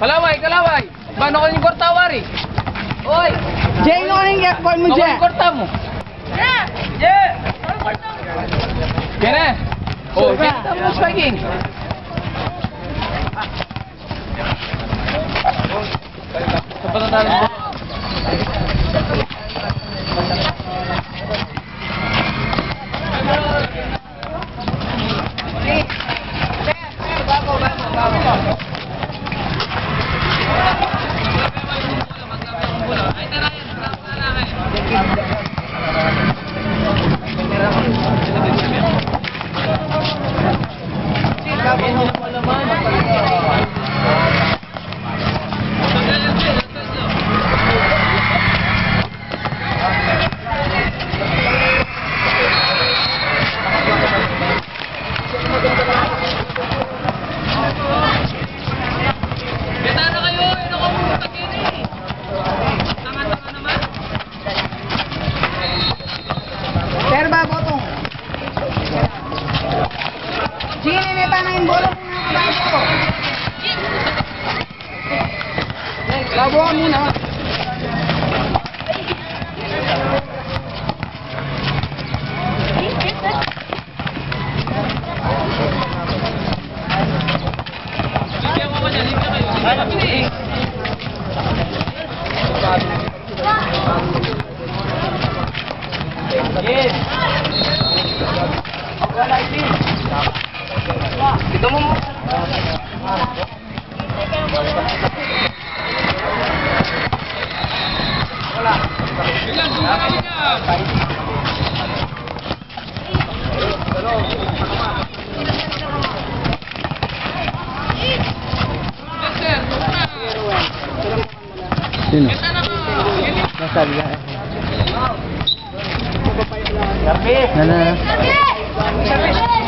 Kalaway, kalaway. Ba no kanin kwarta wari? Oy. Jay no kanin kwarta mo ano Jay. Kanin kwarta mo. Yeah. Yeah. Kanin kwarta mo. Kene. Oh, kita mo swaging. Kapatatan mo. vai ko to. Sini nita na yung bolo ng mga kabayo ko. Ito mo. Wala. Sino? Na Nein, nein.